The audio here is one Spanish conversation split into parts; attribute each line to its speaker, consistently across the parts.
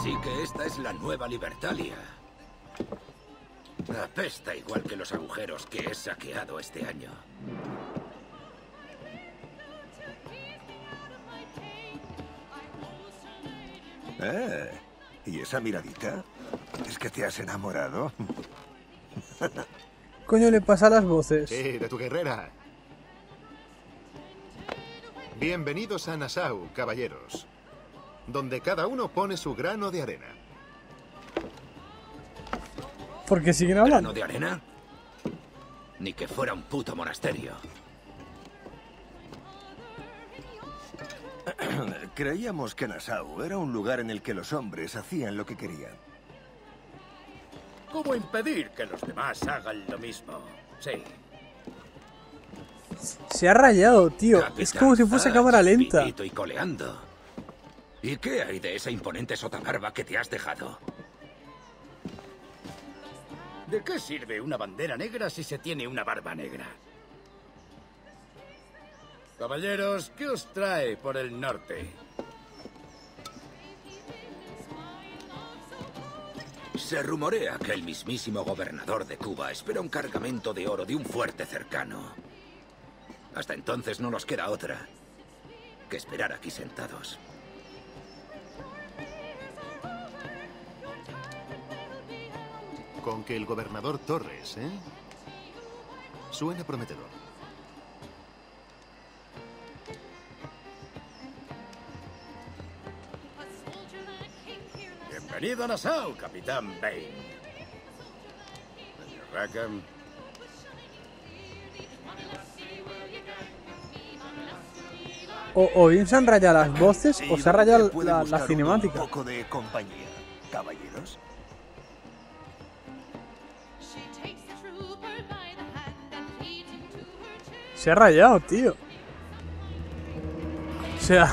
Speaker 1: Así que esta es la nueva Libertalia. Apesta igual que los agujeros que he saqueado este año.
Speaker 2: Eh, ¿y esa miradita? ¿Es que te has enamorado?
Speaker 3: Coño le pasa a las voces.
Speaker 4: Sí, de tu guerrera. Bienvenidos a Nassau, caballeros. Donde cada uno pone su grano de arena.
Speaker 3: Porque siguen
Speaker 1: ¿Grano
Speaker 3: hablando.
Speaker 1: de arena? Ni que fuera un puto monasterio.
Speaker 2: Creíamos que Nassau era un lugar en el que los hombres hacían lo que querían.
Speaker 1: ¿Cómo impedir que los demás hagan lo mismo? Sí.
Speaker 3: Se ha rayado, tío. es como si fuese cámara lenta.
Speaker 1: y coleando. ¿Y qué hay de esa imponente sotabarba que te has dejado? ¿De qué sirve una bandera negra si se tiene una barba negra? Caballeros, ¿qué os trae por el norte? Se rumorea que el mismísimo gobernador de Cuba espera un cargamento de oro de un fuerte cercano. Hasta entonces no nos queda otra que esperar aquí sentados.
Speaker 4: Con que el gobernador Torres, ¿eh? Suena prometedor.
Speaker 1: Bienvenido a Nassau, Capitán Bane. Rackham.
Speaker 3: O, o bien se han rayado las voces
Speaker 2: ¿Y
Speaker 3: o se ha rayado la, la cinemática.
Speaker 2: Un poco de compañía, caballeros.
Speaker 3: Se ha rayado, tío. O sea...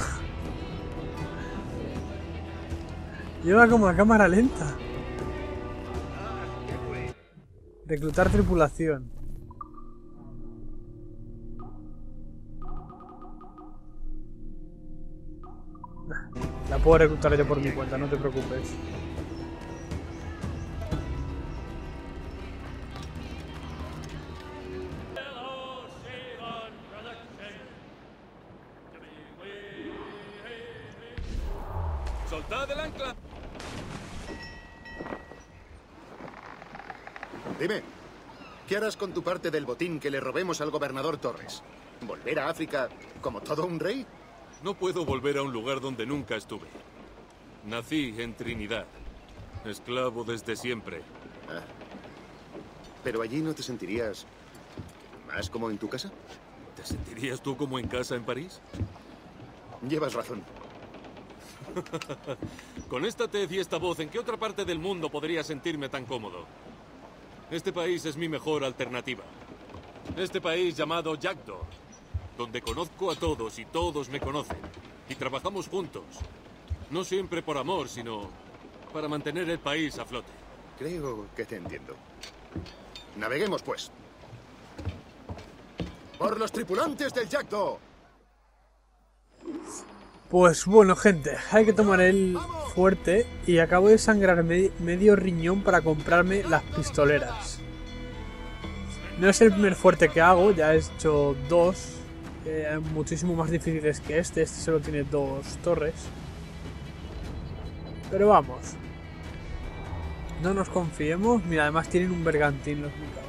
Speaker 3: Lleva como a cámara lenta. Reclutar tripulación. La puedo reclutar yo por mi cuenta, no te preocupes.
Speaker 5: ¡Soltad el ancla!
Speaker 4: Dime, ¿qué harás con tu parte del botín que le robemos al gobernador Torres? ¿Volver a África como todo un rey?
Speaker 5: No puedo volver a un lugar donde nunca estuve. Nací en Trinidad. Esclavo desde siempre.
Speaker 4: Ah. ¿Pero allí no te sentirías más como en tu casa?
Speaker 5: ¿Te sentirías tú como en casa en París?
Speaker 4: Llevas razón.
Speaker 5: Con esta tez y esta voz, ¿en qué otra parte del mundo podría sentirme tan cómodo? Este país es mi mejor alternativa. Este país llamado Jackdaw, donde conozco a todos y todos me conocen. Y trabajamos juntos. No siempre por amor, sino para mantener el país a flote.
Speaker 4: Creo que te entiendo. Naveguemos, pues. ¡Por los tripulantes del Jackdaw!
Speaker 3: Pues bueno, gente, hay que tomar el fuerte y acabo de sangrar me- medio riñón para comprarme las pistoleras. No es el primer fuerte que hago, ya he hecho dos, eh, muchísimo más difíciles que este, este solo tiene dos torres. Pero vamos, no nos confiemos, mira, además tienen un bergantín los micabrones.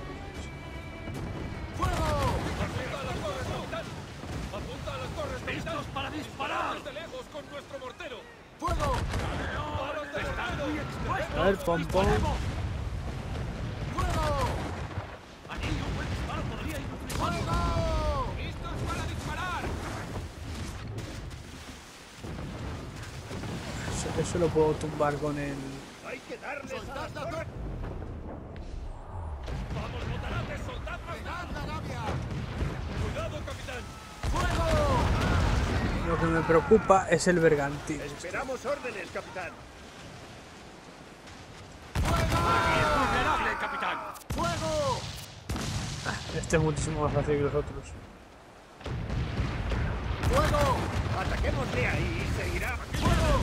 Speaker 3: Ver, pom pom. Eso, eso lo puedo tumbar con el...
Speaker 5: ¡Cuidado, capitán!
Speaker 3: Lo que me preocupa es el bergantín.
Speaker 4: Esperamos órdenes, capitán.
Speaker 5: ¡Vulnerable, capitán!
Speaker 3: Este es muchísimo más fácil que los otros.
Speaker 4: ¡Fuego! ¡Ataquemos de ahí y seguirá! ¡Fuego!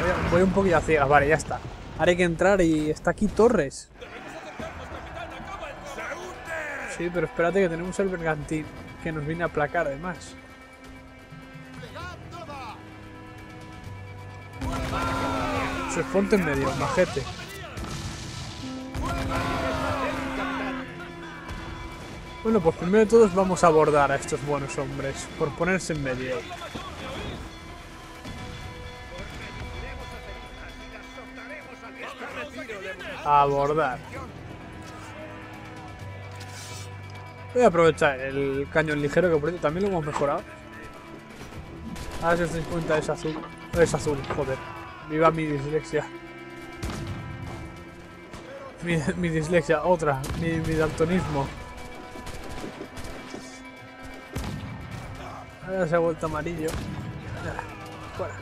Speaker 3: Voy, voy un poquito a ciegas, vale, ya está. Ahora hay que entrar y está aquí Torres. Sí, pero espérate que tenemos el bergantín que nos viene a aplacar además. Se ponte en medio, majete. Bueno, pues primero de todos vamos a abordar a estos buenos hombres, por ponerse en medio. A abordar. Voy a aprovechar el cañón ligero que por cierto también lo hemos mejorado. Ahora si os dais es azul. Es azul, joder. Viva mi dislexia. Mi, dislexia, otra. Mi, daltonismo. Ahora se ha vuelto amarillo. Fuera.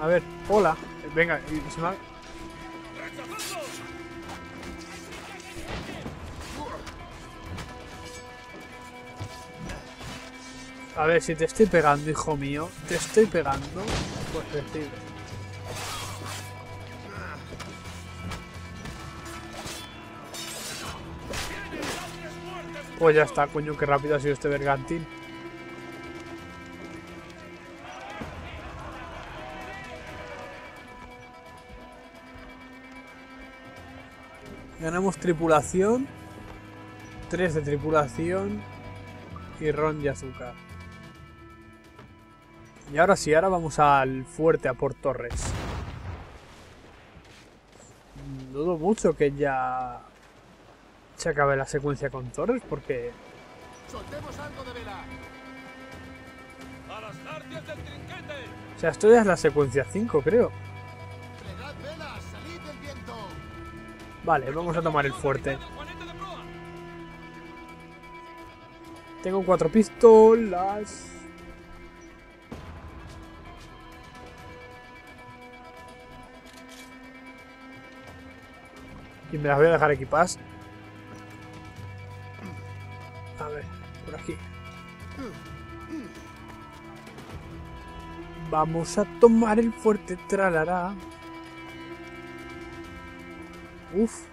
Speaker 3: A ver, hola. Venga, y se me ha- A ver, si te estoy pegando, hijo mío. Te estoy pegando. Pues recibe. Pues ya está, coño, qué rápido ha sido este bergantín. Ganamos tripulación. 3 de tripulación. Y ron y azúcar. Y ahora sí, ahora vamos al fuerte, a por Torres. Dudo mucho que ya se acabe la secuencia con Torres, porque
Speaker 6: ¡Soltemos algo de vela!
Speaker 5: ¡A las del trinquete!
Speaker 3: O sea, esto ya es la secuencia 5, creo.
Speaker 6: ¡Plegad velas! ¡Salid del viento!
Speaker 3: Vale, vamos a tomar el fuerte. Tengo cuatro pistolas. Y me las voy a dejar equipadas. A ver, por aquí. Vamos a tomar el fuerte tralará. Uf.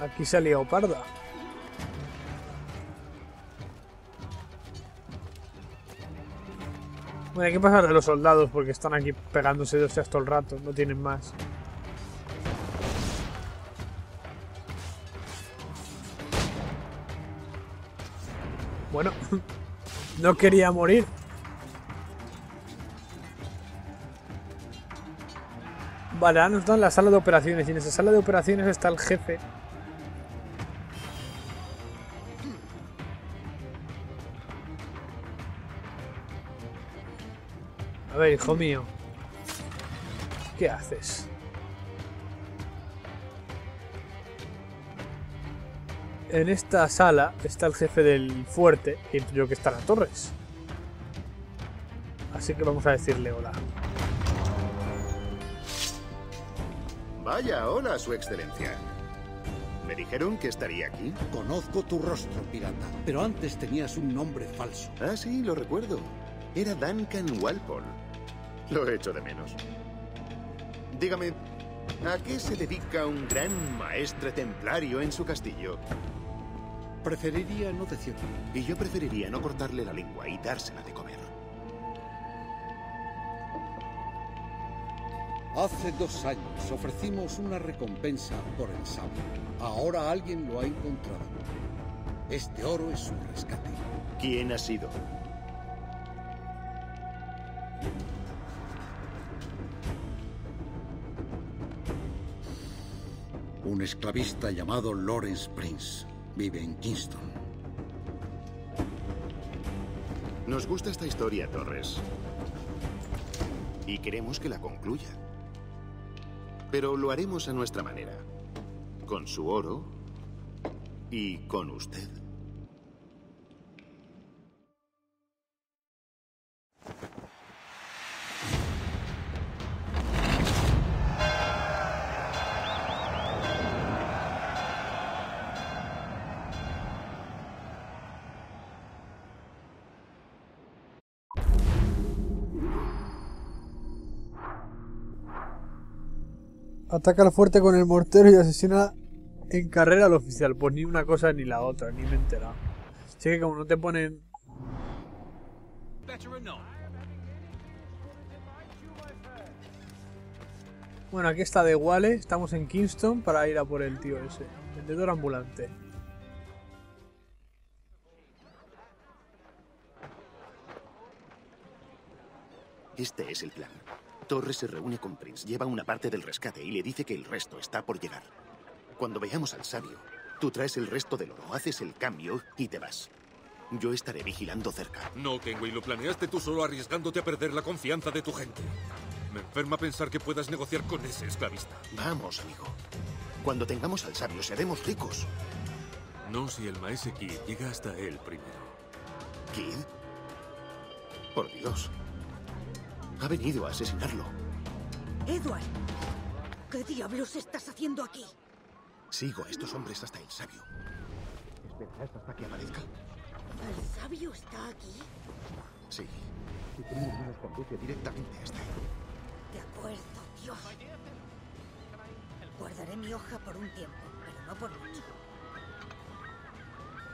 Speaker 3: Aquí se ha liado parda. Bueno, hay que pasar de los soldados porque están aquí pegándose de hostias todo el rato, no tienen más. Bueno, no quería morir. Vale, ahora nos dan la sala de operaciones y en esa sala de operaciones está el jefe. A ver, hijo mío. ¿Qué haces? En esta sala está el jefe del fuerte y yo que está la Torres. Así que vamos a decirle hola.
Speaker 6: Vaya, hola, su excelencia. ¿Me dijeron que estaría aquí?
Speaker 7: Conozco tu rostro, pirata, pero antes tenías un nombre falso.
Speaker 6: Ah, sí, lo recuerdo. Era Duncan Walpole. Lo echo de menos. Dígame, ¿a qué se dedica un gran maestre templario en su castillo?
Speaker 7: Preferiría no decirlo.
Speaker 6: Y yo preferiría no cortarle la lengua y dársela de comer.
Speaker 7: Hace dos años ofrecimos una recompensa por el sable. Ahora alguien lo ha encontrado. Este oro es un rescate.
Speaker 6: ¿Quién ha sido?
Speaker 7: Un esclavista llamado Lawrence Prince. Vive en Kingston.
Speaker 6: Nos gusta esta historia, Torres. Y queremos que la concluya. Pero lo haremos a nuestra manera. Con su oro y con usted.
Speaker 3: Ataca al fuerte con el mortero y asesina en carrera al oficial. Pues ni una cosa ni la otra, ni me he enterado. Así que como no te ponen... Bueno, aquí está de Wale. Estamos en Kingston para ir a por el tío ese. Vendedor ambulante.
Speaker 6: Este es el plan. Torres se reúne con Prince, lleva una parte del rescate y le dice que el resto está por llegar. Cuando veamos al sabio, tú traes el resto del oro, haces el cambio y te vas. Yo estaré vigilando cerca.
Speaker 5: No, Kenway, lo planeaste tú solo arriesgándote a perder la confianza de tu gente. Me enferma pensar que puedas negociar con ese esclavista.
Speaker 6: Vamos, amigo. Cuando tengamos al sabio, seremos ricos.
Speaker 5: No si el maese Kid llega hasta él primero.
Speaker 6: ¿Kid? Por Dios. Ha venido a asesinarlo.
Speaker 8: Edward, ¿qué diablos estás haciendo aquí?
Speaker 6: Sigo a estos hombres hasta el sabio. ¿Esperarás hasta que amanezca?
Speaker 8: ¿El sabio está aquí?
Speaker 6: Sí. Y nos conduce directamente hasta él.
Speaker 8: De acuerdo, Dios. Guardaré mi hoja por un tiempo, pero no por mucho.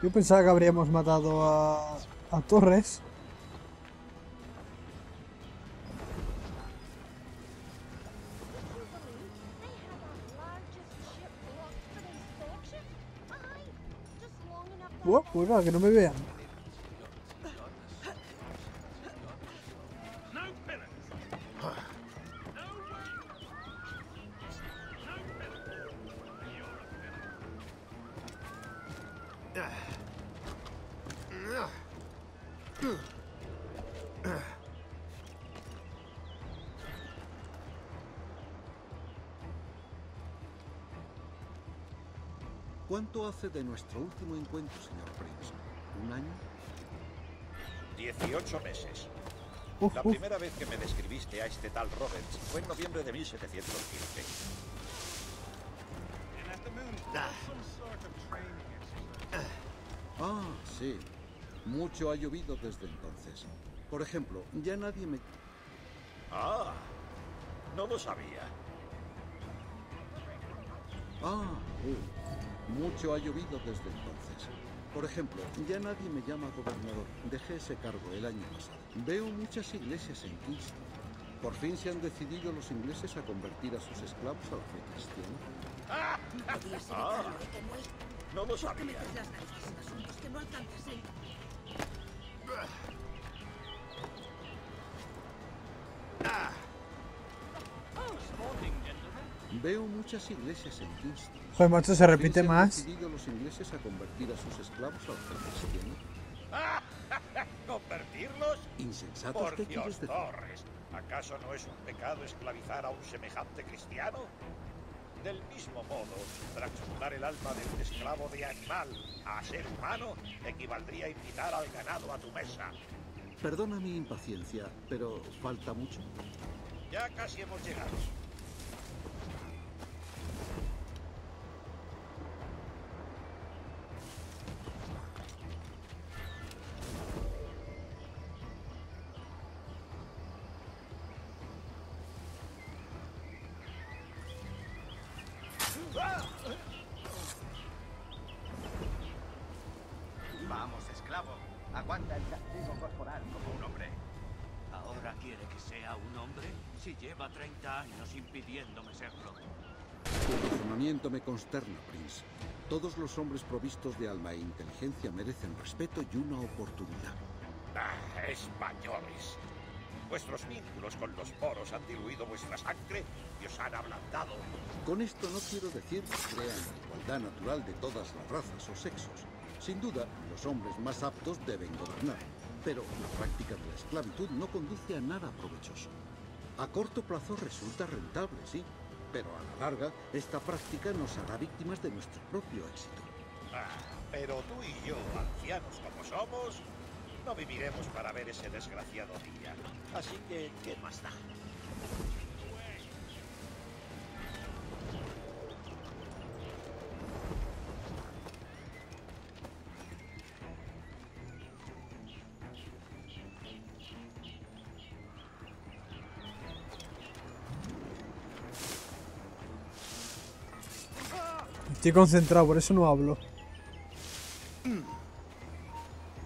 Speaker 3: Yo pensaba que habríamos matado a, a Torres. Oh, pues nada, que no me vean.
Speaker 7: Hace de nuestro último encuentro, señor Prince? ¿Un año?
Speaker 9: 18 meses.
Speaker 3: Uf,
Speaker 9: La
Speaker 3: uf.
Speaker 9: primera vez que me describiste a este tal Roberts fue en noviembre de 1715.
Speaker 7: Ah, sí. Mucho ha llovido desde entonces. Por ejemplo, ya nadie me...
Speaker 9: Ah, no lo sabía.
Speaker 7: Ah, uh, mucho ha llovido desde entonces. Por ejemplo, ya nadie me llama gobernador. Dejé ese cargo el año pasado. Veo muchas iglesias en Kingston. Por fin se han decidido los ingleses a convertir a sus esclavos a la fe cristiana.
Speaker 9: Ah.
Speaker 8: ¿eh, Kenway?
Speaker 9: No lo
Speaker 8: ¿Por qué
Speaker 9: sabía.
Speaker 8: metes las narices en asuntos que no alcanzas en...
Speaker 7: Veo muchas iglesias en Kingston.
Speaker 3: Joder, macho, se repite
Speaker 7: han
Speaker 3: más.
Speaker 7: los ingleses a convertir a sus esclavos a la fe cristiana.
Speaker 9: ¿Convertirlos?
Speaker 7: Insensatos,
Speaker 9: Por
Speaker 7: ¿qué
Speaker 9: Dios,
Speaker 7: quieres decir?
Speaker 9: Torres. ¿Acaso no es un pecado esclavizar a un semejante cristiano? Del mismo modo, transformar el alma de un esclavo de animal a ser humano equivaldría a invitar al ganado a tu mesa.
Speaker 7: Perdona mi impaciencia, pero falta mucho.
Speaker 9: Ya casi hemos llegado.
Speaker 10: Esclavo. Aguanta el castigo corporal como un hombre.
Speaker 11: ¿Ahora quiere que sea un hombre? Si lleva 30 años impidiéndome serlo.
Speaker 7: Tu razonamiento me consterna, Prince. Todos los hombres provistos de alma e inteligencia merecen respeto y una oportunidad.
Speaker 9: Ah, españoles. Vuestros vínculos con los moros han diluido vuestra sangre y os han ablandado.
Speaker 7: Con esto no quiero decir que crean la igualdad natural de todas las razas o sexos. Sin duda, los hombres más aptos deben gobernar. Pero la práctica de la esclavitud no conduce a nada provechoso. A corto plazo resulta rentable, sí, pero a la larga esta práctica nos hará víctimas de nuestro propio éxito.
Speaker 9: Ah, pero tú y yo, ancianos como somos, no viviremos para ver ese desgraciado día. Así que, ¿qué más da?
Speaker 3: Estoy concentrado, por eso no hablo.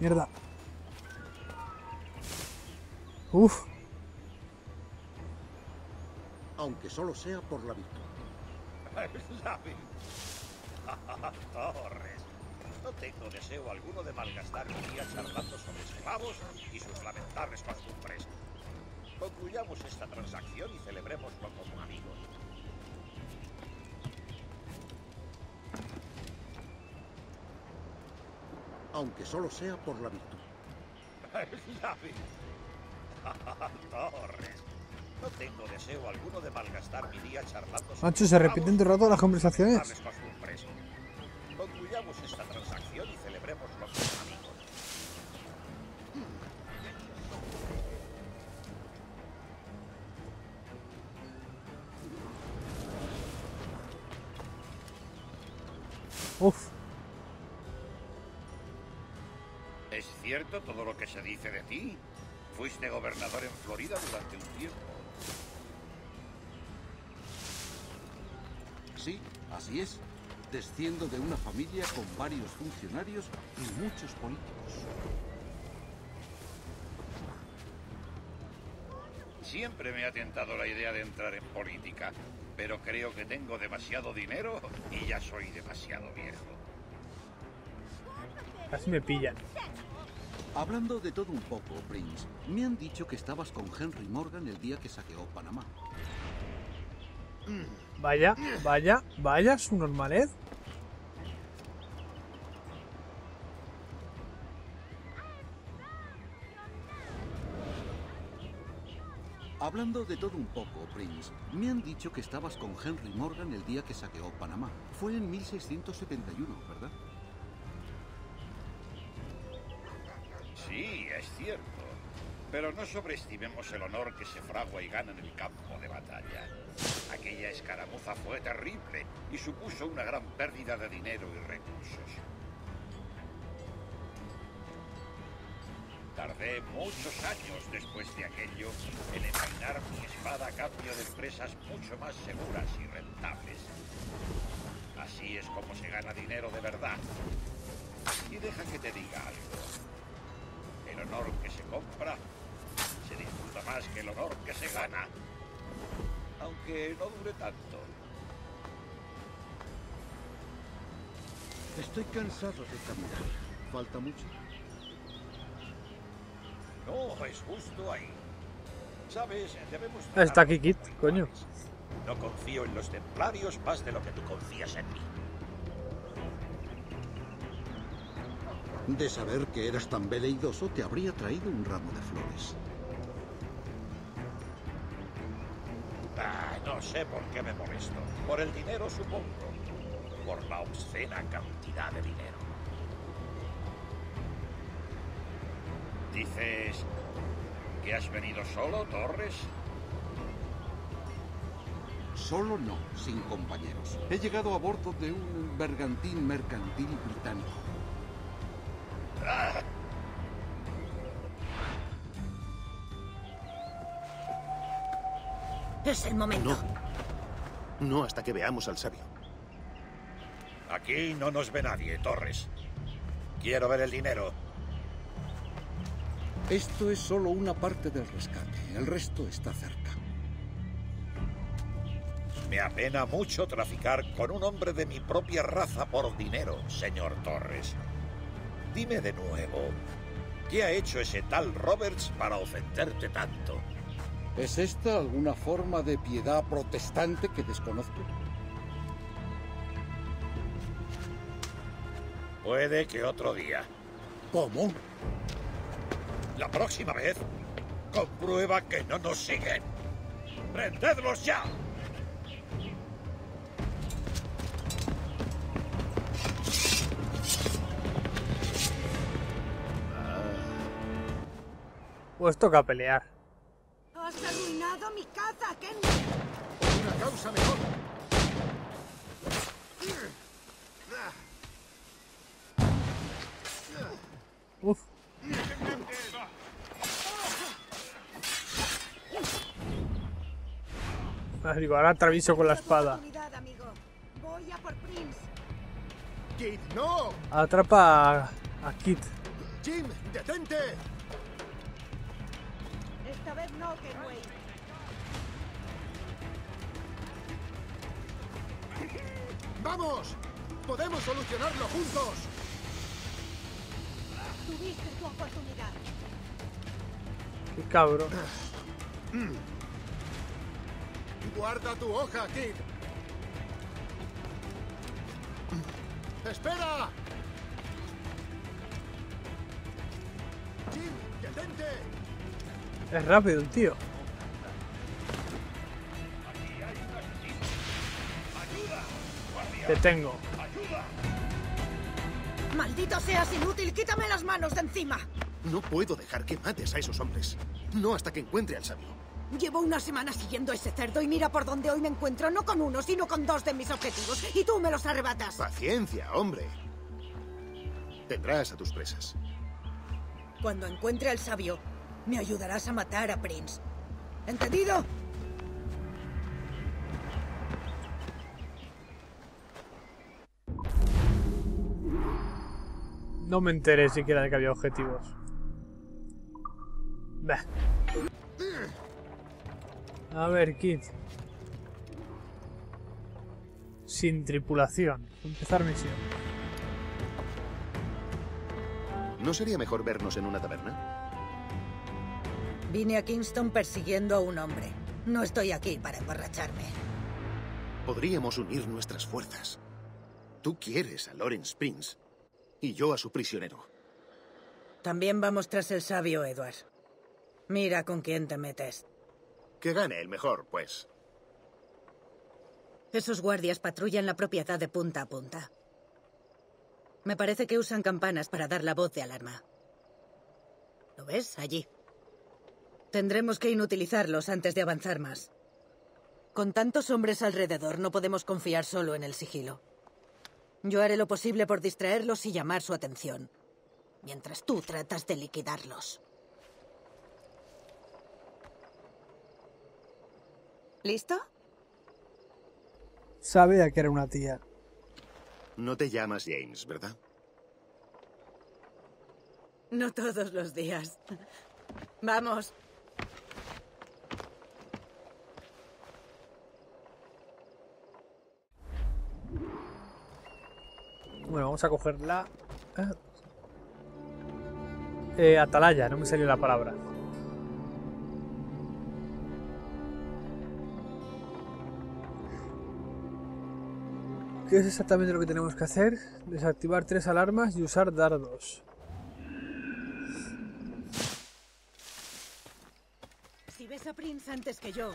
Speaker 3: Mierda. Uf.
Speaker 7: Aunque solo sea por la virtud.
Speaker 9: Torres. No tengo deseo alguno de malgastar mi día charlando sobre esclavos y sus lamentables costumbres. Concluyamos esta transacción y celebrémoslo como amigos.
Speaker 7: Aunque solo sea por la virtud.
Speaker 9: La virtud. Torres. No tengo deseo alguno de malgastar mi día charlando sobre
Speaker 3: Macho, se repiten todo el rato las conversaciones.
Speaker 9: Concluyamos esta transacción y celebrémoslo como amigos. Se dice de ti? Fuiste gobernador en Florida durante un tiempo.
Speaker 7: Sí, así es. Desciendo de una familia con varios funcionarios y muchos políticos.
Speaker 9: Siempre me ha tentado la idea de entrar en política, pero creo que tengo demasiado dinero y ya soy demasiado viejo.
Speaker 3: Casi me pillan.
Speaker 7: Hablando de todo un poco, Prince, me han dicho que estabas con Henry Morgan el día que saqueó Panamá.
Speaker 3: Vaya, vaya, vaya, su normalez.
Speaker 7: Hablando de todo un poco, Prince, me han dicho que estabas con Henry Morgan el día que saqueó Panamá. Fue en 1671, ¿verdad?
Speaker 9: Es cierto. Pero no sobreestimemos el honor que se fragua y gana en el campo de batalla. Aquella escaramuza fue terrible y supuso una gran pérdida de dinero y recursos. Tardé muchos años después de aquello en envainar mi espada a cambio de empresas mucho más seguras y rentables. Así es como se gana dinero de verdad. Y deja que te diga algo. El honor que se compra se disfruta más que el honor que se gana. Aunque no dure tanto.
Speaker 7: Estoy cansado de caminar. ¿Falta mucho?
Speaker 9: No, es justo ahí. Sabes, debemos...
Speaker 3: Está aquí Kit, coño.
Speaker 9: No confío en los templarios más de lo que tú confías en mí.
Speaker 7: De saber que eras tan veleidoso, te habría traído un ramo de flores.
Speaker 9: Ah, no sé por qué me molesto. Por el dinero, supongo. Por la obscena cantidad de dinero. ¿Dices que has venido solo, Torres?
Speaker 7: Solo no, sin compañeros. He llegado a bordo de un bergantín mercantil británico.
Speaker 8: Es el momento.
Speaker 4: No hasta que veamos al sabio.
Speaker 9: Aquí no nos ve nadie, Torres. Quiero ver el dinero.
Speaker 7: Esto es solo una parte del rescate. El resto está cerca.
Speaker 9: Me apena mucho traficar con un hombre de mi propia raza por dinero, señor Torres. Dime de nuevo, ¿qué ha hecho ese tal Roberts para ofenderte tanto?
Speaker 7: ¿Es esta alguna forma de piedad protestante que desconozco?
Speaker 9: Puede que otro día.
Speaker 7: ¿Cómo?
Speaker 9: La próxima vez, comprueba que no nos siguen. ¡Prendedlos ya!
Speaker 3: Pues toca pelear.
Speaker 8: ¡Has arruinado mi caza, Ken!
Speaker 7: Una causa mejor.
Speaker 3: Uf. Digo, ahora atravieso con la espada.
Speaker 8: Oportunidad, amigo. Voy a por Prince.
Speaker 6: Kid, no.
Speaker 3: Atrapa a, a Kit.
Speaker 6: Jim, detente.
Speaker 8: Esta vez no, Kenway.
Speaker 6: ¡Vamos! ¡Podemos solucionarlo juntos!
Speaker 8: Tuviste tu oportunidad.
Speaker 3: Qué cabrón.
Speaker 6: Guarda tu hoja, Kid. ¡Espera! Jim, detente.
Speaker 3: Es rápido el tío. Te tengo.
Speaker 8: ¡Maldito seas inútil! ¡Quítame las manos de encima!
Speaker 6: No puedo dejar que mates a esos hombres. No hasta que encuentre al sabio.
Speaker 8: Llevo una semana siguiendo a ese cerdo y mira por dónde hoy me encuentro, no con uno, sino con dos de mis objetivos. Y tú me los arrebatas.
Speaker 6: Paciencia, hombre. Tendrás a tus presas.
Speaker 8: Cuando encuentre al sabio, me ayudarás a matar a Prince. ¿Entendido?
Speaker 3: No me enteré siquiera de que había objetivos. Bah. A ver, Kit. Sin tripulación. Empezar misión.
Speaker 6: ¿No sería mejor vernos en una taberna?
Speaker 8: Vine a Kingston persiguiendo a un hombre. No estoy aquí para emborracharme.
Speaker 6: Podríamos unir nuestras fuerzas. Tú quieres a Lawrence Prince y yo a su prisionero.
Speaker 8: También vamos tras el sabio Edward. Mira con quién te metes.
Speaker 6: Que gane el mejor, pues.
Speaker 8: Esos guardias patrullan la propiedad de punta a punta. Me parece que usan campanas para dar la voz de alarma. ¿Lo ves? Allí. Tendremos que inutilizarlos antes de avanzar más. Con tantos hombres alrededor no podemos confiar solo en el sigilo. Yo haré lo posible por distraerlos y llamar su atención, mientras tú tratas de liquidarlos. ¿Listo?
Speaker 3: Sabía que era una tía.
Speaker 6: No te llamas James, ¿verdad?
Speaker 8: No todos los días. Vamos.
Speaker 3: Bueno, vamos a coger la... Eh, atalaya, no me salió la palabra. ¿Qué es exactamente lo que tenemos que hacer? Desactivar tres alarmas y usar dardos.
Speaker 8: Si ves a Prince antes que yo,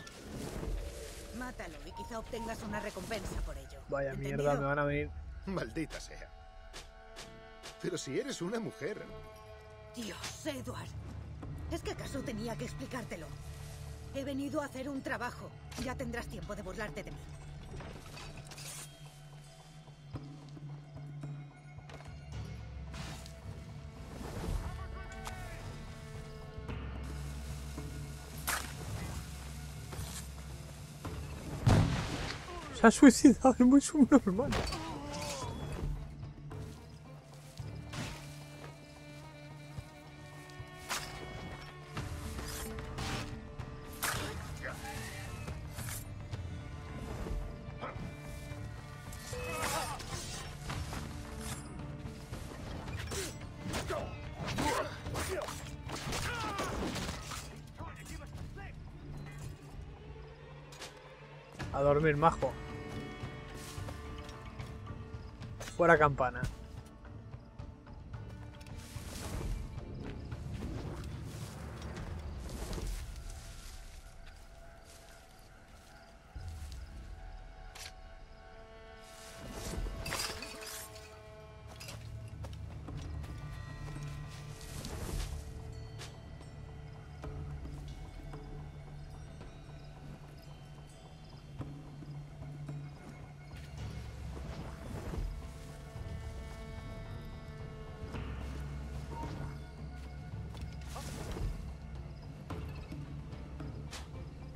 Speaker 8: mátalo y quizá obtengas una recompensa por ello.
Speaker 3: Vaya
Speaker 8: ¿Entendido?
Speaker 3: mierda, me van a venir.
Speaker 6: Maldita sea. Pero si eres una mujer.
Speaker 8: Dios, Edward. ¿Es que acaso tenía que explicártelo? He venido a hacer un trabajo. Ya tendrás tiempo de burlarte de mí.
Speaker 3: Se ha suicidado, es muy subnormal. Dormir, majo. Fuera campana.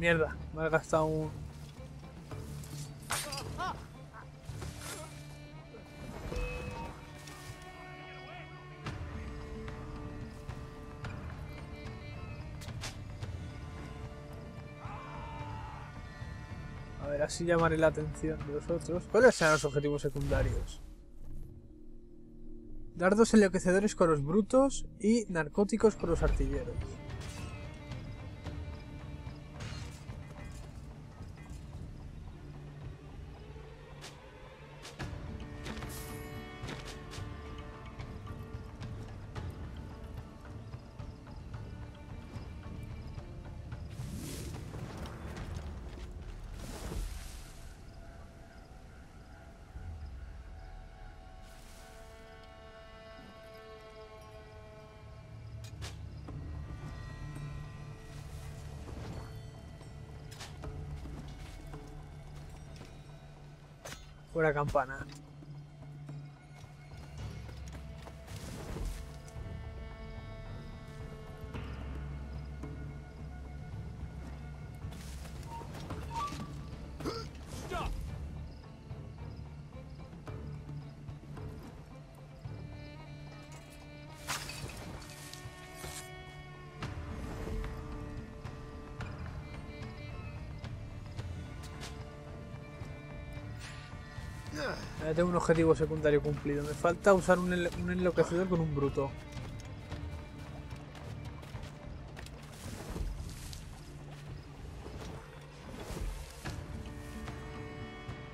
Speaker 3: Mierda, me ha gastado un... A ver, así llamaré la atención de los otros. ¿Cuáles serán los objetivos secundarios? Dardos enloquecedores con los brutos y narcóticos con los artilleros. Fuera campana. Tengo un objetivo secundario cumplido. Me falta usar un, enlo- un enloquecedor con un bruto.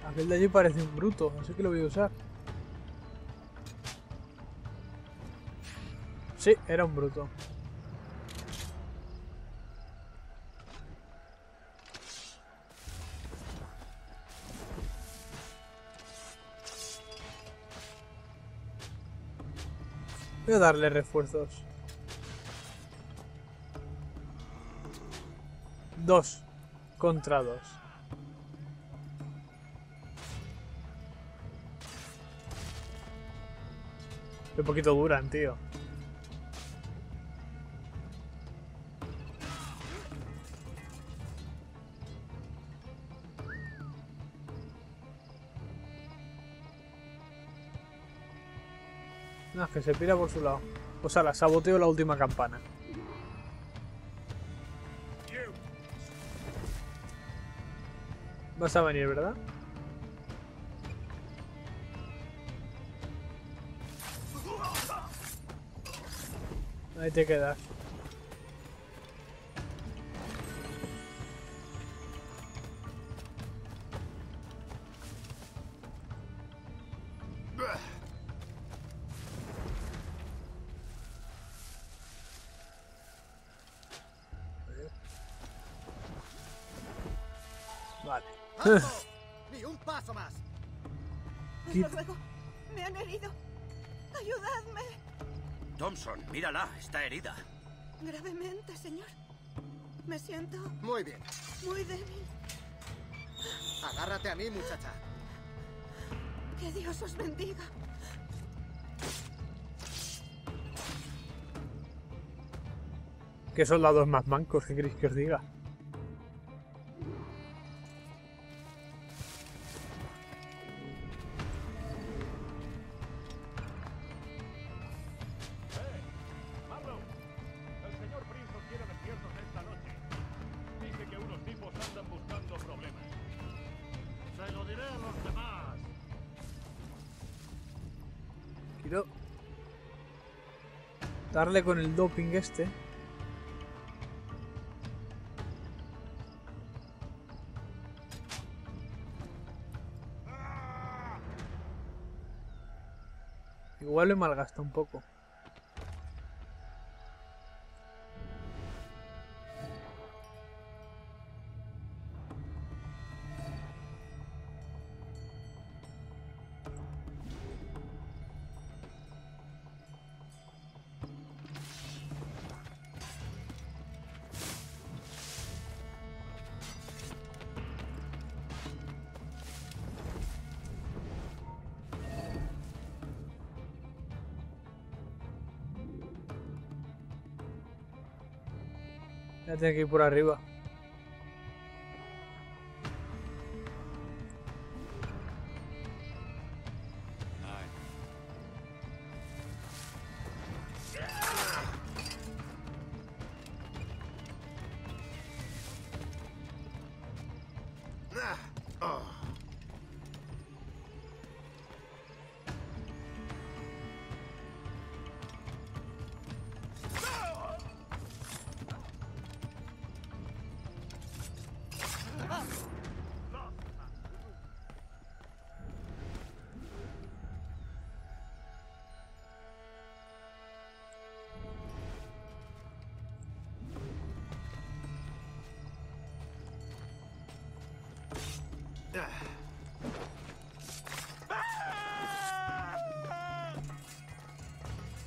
Speaker 3: Aquel de allí parece un bruto, sé qué lo voy a usar. Sí, era un bruto. Darle refuerzos. Dos contra dos. Qué poquito duran, tío. No, que se pira por su lado. O sea, la saboteo la última campana. Vas a venir, ¿verdad? Ahí te quedas.
Speaker 10: ¡Ni un paso más!
Speaker 8: Desde luego, me han herido. Ayudadme.
Speaker 11: Thompson, mírala, está herida.
Speaker 8: Gravemente, señor. Me siento
Speaker 10: Muy bien.
Speaker 8: muy débil.
Speaker 10: Agárrate a mí, muchacha.
Speaker 8: Que Dios os bendiga.
Speaker 3: ¿Qué soldados más mancos? ¿Qué queréis que os diga? Darle con el doping este. Igual le malgasta un poco. Tiene que ir por arriba.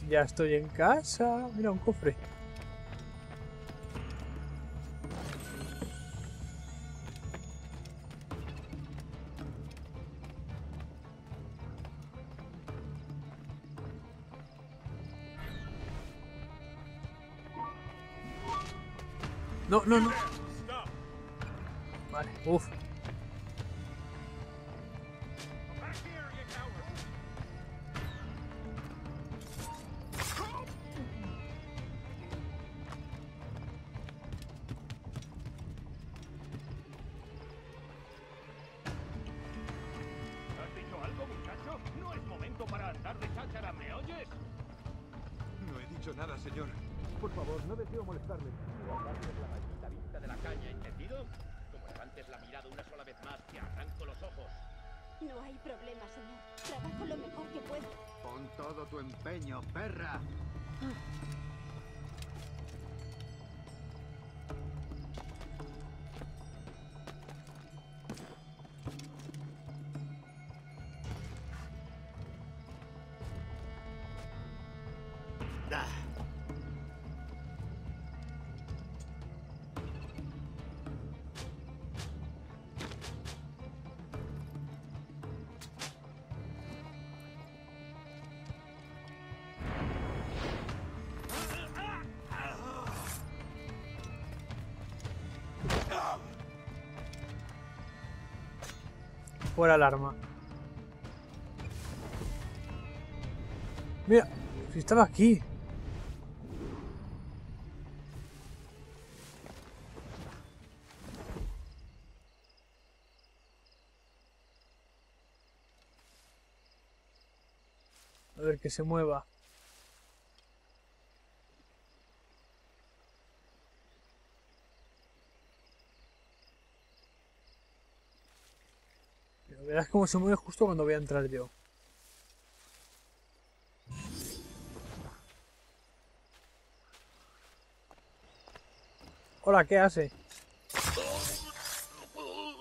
Speaker 3: Ya estoy en casa. Mira, un cofre.
Speaker 12: Andar de cháchara, ¿me oyes?
Speaker 13: No he dicho nada, señor. Por favor, no deseo molestarle.
Speaker 12: Darles la maldita vista de la caña, ¿entendido? Como levantes la mirada una sola vez más, te arranco los ojos.
Speaker 14: No hay problema, señor. Trabajo lo mejor que puedo.
Speaker 10: Pon todo tu empeño, perra.
Speaker 6: Ah,
Speaker 3: Fuera alarma. Mira, si estaba aquí. A ver que se mueva. Pero verás cómo se mueve justo cuando voy a entrar yo. Hola, ¿qué hace?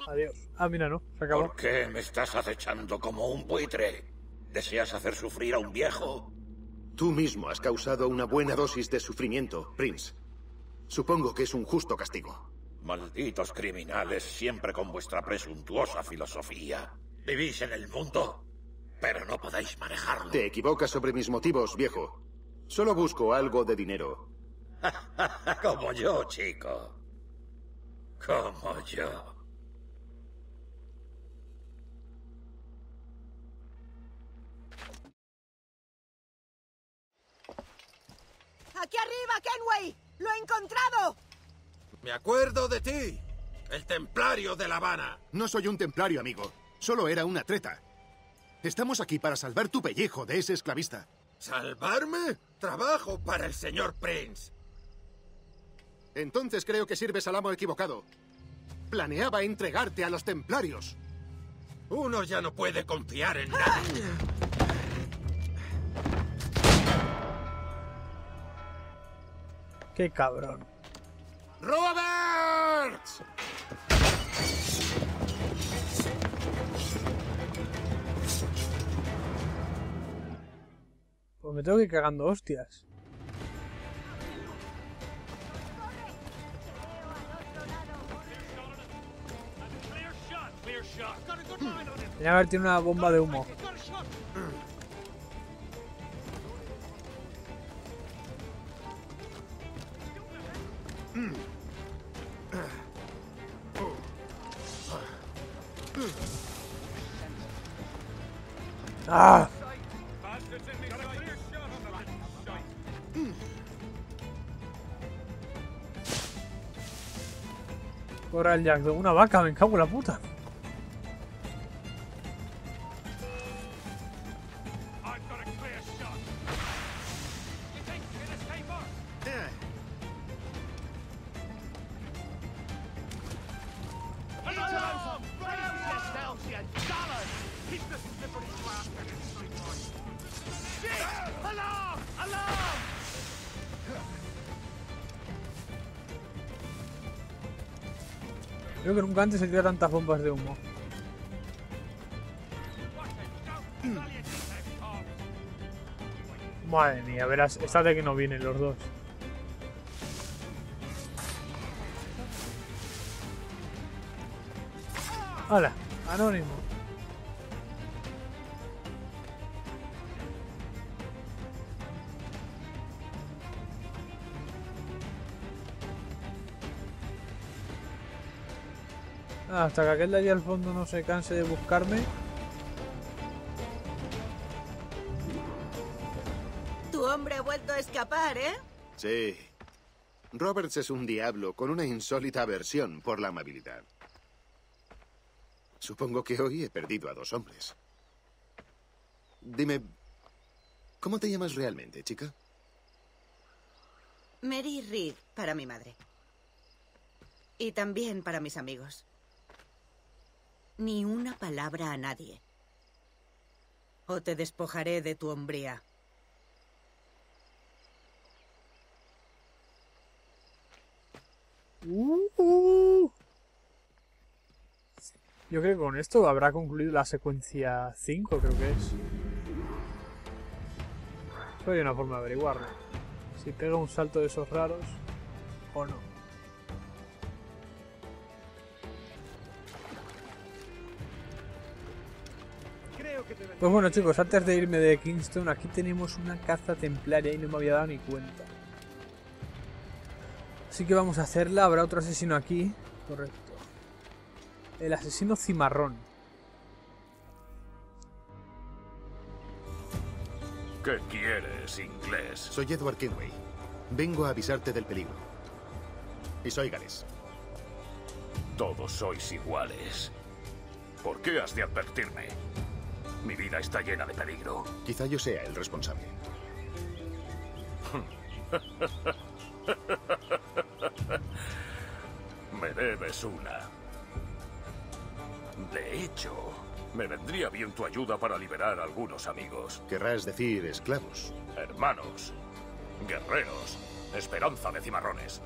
Speaker 3: Adiós. Ah, mira, no, se acabó.
Speaker 9: ¿Por qué me estás acechando como un buitre? ¿Deseas hacer sufrir a un viejo?
Speaker 6: Tú mismo has causado una buena dosis de sufrimiento, Prince. Supongo que es un justo castigo.
Speaker 9: Malditos criminales, siempre con vuestra presuntuosa filosofía. Vivís en el mundo, pero no podéis manejarlo.
Speaker 6: Te equivocas sobre mis motivos, viejo. Solo busco algo de dinero.
Speaker 9: Como yo, chico. Como yo.
Speaker 8: ¡Aquí arriba, Kenway! ¡Lo he encontrado!
Speaker 1: Me acuerdo de ti, el templario de La Habana.
Speaker 6: No soy un templario, amigo. Solo era una treta. Estamos aquí para salvar tu pellejo de ese esclavista.
Speaker 1: ¿Salvarme? Trabajo para el señor Prince.
Speaker 6: Entonces creo que sirves al amo equivocado. Planeaba entregarte a los templarios.
Speaker 1: Uno ya no puede confiar en nadie.
Speaker 3: Qué cabrón.
Speaker 1: ¡Robert!
Speaker 3: Pues me tengo que ir cagando hostias. Tenía que haber tenido una bomba de humo. ¡Ah! Corra el Jack de una vaca, me cago la puta. Creo que nunca antes se tira tantas bombas de humo. Madre mía, verás, esta de que no vienen los dos. Hola, anónimo. Hasta que aquel de allí al fondo no se canse de buscarme.
Speaker 15: Tu hombre ha vuelto a escapar, ¿eh?
Speaker 6: Sí. Roberts es un diablo con una insólita aversión por la amabilidad. Supongo que hoy he perdido a dos hombres. Dime, ¿cómo te llamas realmente, chica?
Speaker 8: Mary Reed para mi madre. Y también para mis amigos. Ni una palabra a nadie. O te despojaré de tu hombría.
Speaker 3: Uh. Yo creo que con esto habrá concluido la secuencia 5, creo que es. Solo hay una forma de averiguarlo. Si pega un salto de esos raros o no. Pues bueno chicos, antes de irme de Kingston, aquí tenemos una caza templaria y no me había dado ni cuenta. Así que vamos a hacerla, habrá otro asesino aquí. Correcto. El asesino cimarrón.
Speaker 5: ¿Qué quieres, inglés?
Speaker 6: Soy Edward Kenway. Vengo a avisarte del peligro. Y soy galés.
Speaker 5: Todos sois iguales. ¿Por qué has de advertirme? Mi vida está llena de peligro.
Speaker 6: Quizá yo sea el responsable.
Speaker 5: Me debes una. De hecho, me vendría bien tu ayuda para liberar a algunos amigos.
Speaker 6: Querrás decir esclavos.
Speaker 5: Hermanos. Guerreros. Esperanza de cimarrones.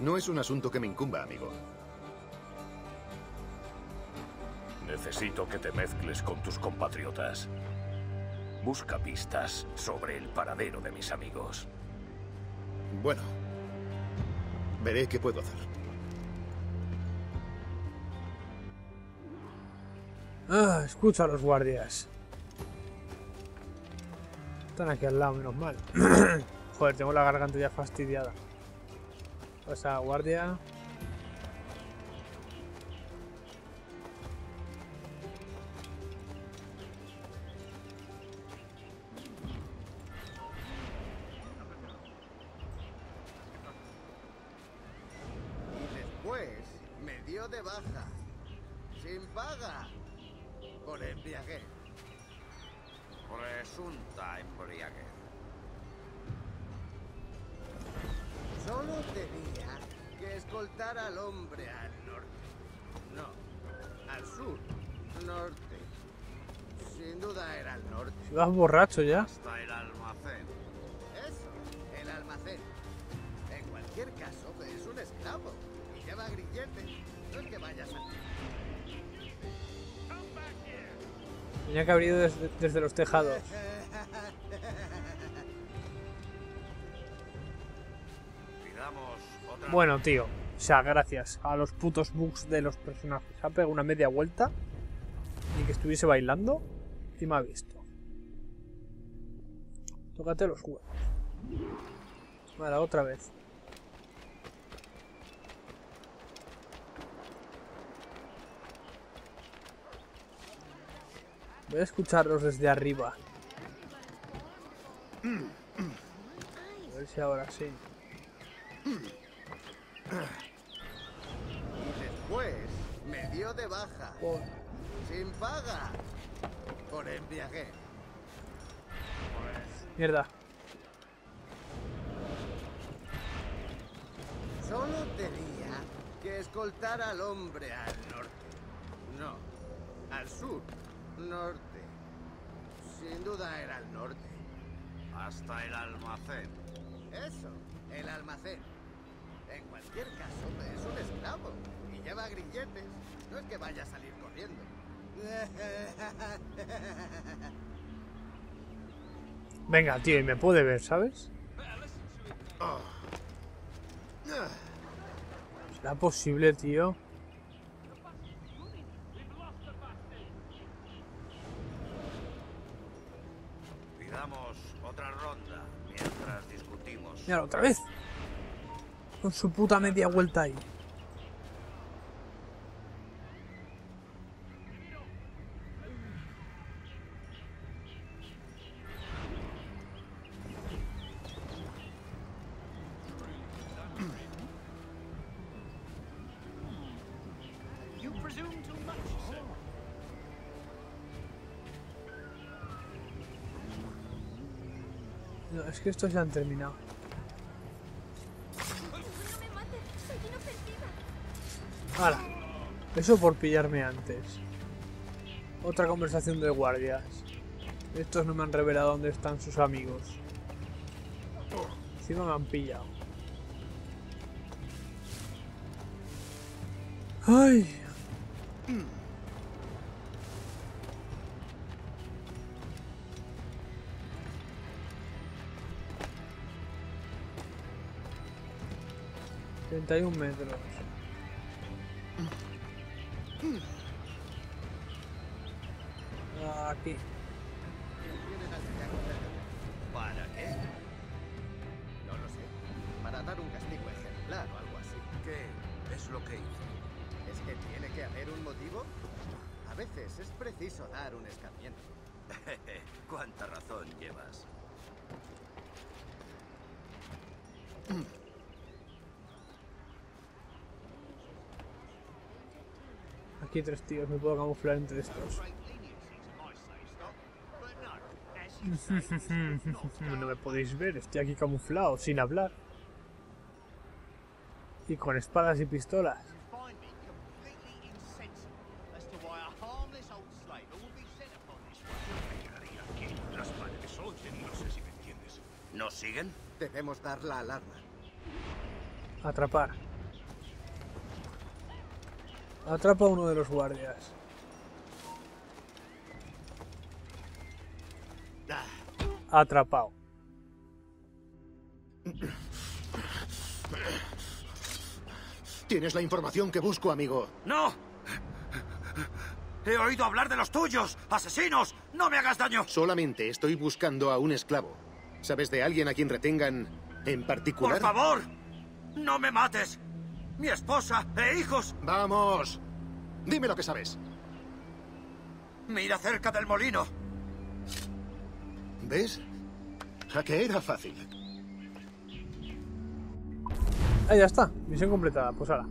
Speaker 6: No es un asunto que me incumba, amigo.
Speaker 5: Necesito que te mezcles con tus compatriotas. Busca pistas sobre el paradero de mis amigos.
Speaker 6: Bueno, veré qué puedo hacer.
Speaker 3: Ah, escucha a los guardias. Están aquí al lado, menos mal. Joder, tengo la garganta ya fastidiada. Pasa, guardia. Borracho ya.
Speaker 11: Hasta el almacén.
Speaker 10: Eso, el almacén. En cualquier caso, es un esclavo. Y lleva grilletes. No es que vayas a...
Speaker 3: Tenía que haber ido desde, desde los tejados. Bueno, tío. O sea, gracias a los putos bugs de los personajes. Ha pegado una media vuelta. Y que estuviese bailando. Y me ha visto. Tócate los huevos. Vale, otra vez. Voy a escucharlos desde arriba. A ver si ahora sí.
Speaker 10: Y después me dio de baja. Sin paga. Por embriaguez.
Speaker 3: Mierda.
Speaker 10: Solo tenía que escoltar al hombre al norte. No, al sur. Norte. Sin duda era al norte.
Speaker 11: Hasta el almacén.
Speaker 10: Eso, el almacén. En cualquier caso, es un esclavo. Y lleva grilletes. No es que vaya a salir corriendo.
Speaker 3: Venga, tío, y me puede ver, ¿sabes? ¿Será posible, tío?
Speaker 11: Pidamos otra ronda mientras discutimos.
Speaker 3: Mira, otra vez. Con su puta media vuelta ahí. No, es que estos ya han terminado. ¡Hala! Eso por pillarme antes. Otra conversación de guardias. Estos no me han revelado dónde están sus amigos. Encima me han pillado. ¡Ay! Treinta y un metros. Aquí.
Speaker 10: ¿Para qué? No lo sé. Para dar un castigo ejemplar o algo así.
Speaker 11: ¿Qué es lo que hizo?
Speaker 10: ¿Es que tiene que haber un motivo? A veces es preciso dar un escarmiento.
Speaker 11: ¿Cuánta razón llevas?
Speaker 3: Aquí tres tíos, me puedo camuflar entre estos. No me podéis ver, estoy aquí camuflado, sin hablar. Y con espadas y pistolas.
Speaker 11: ¿Nos siguen?
Speaker 10: Debemos dar la alarma.
Speaker 3: Atrapar. Atrapa a uno de los guardias. Atrapado.
Speaker 6: Tienes la información que busco, amigo.
Speaker 11: ¡No! He oído hablar de los tuyos. ¡Asesinos! ¡No me hagas daño!
Speaker 6: Solamente estoy buscando a un esclavo. ¿Sabes de alguien a quien retengan en particular?
Speaker 11: ¡Por favor! ¡No me mates! ¡Mi esposa e hijos!
Speaker 6: ¡Vamos! Dime lo que sabes.
Speaker 11: Mira cerca del molino.
Speaker 6: ¿Ves? A que era fácil.
Speaker 3: Ah, ya está. Misión completada. Pues ahora.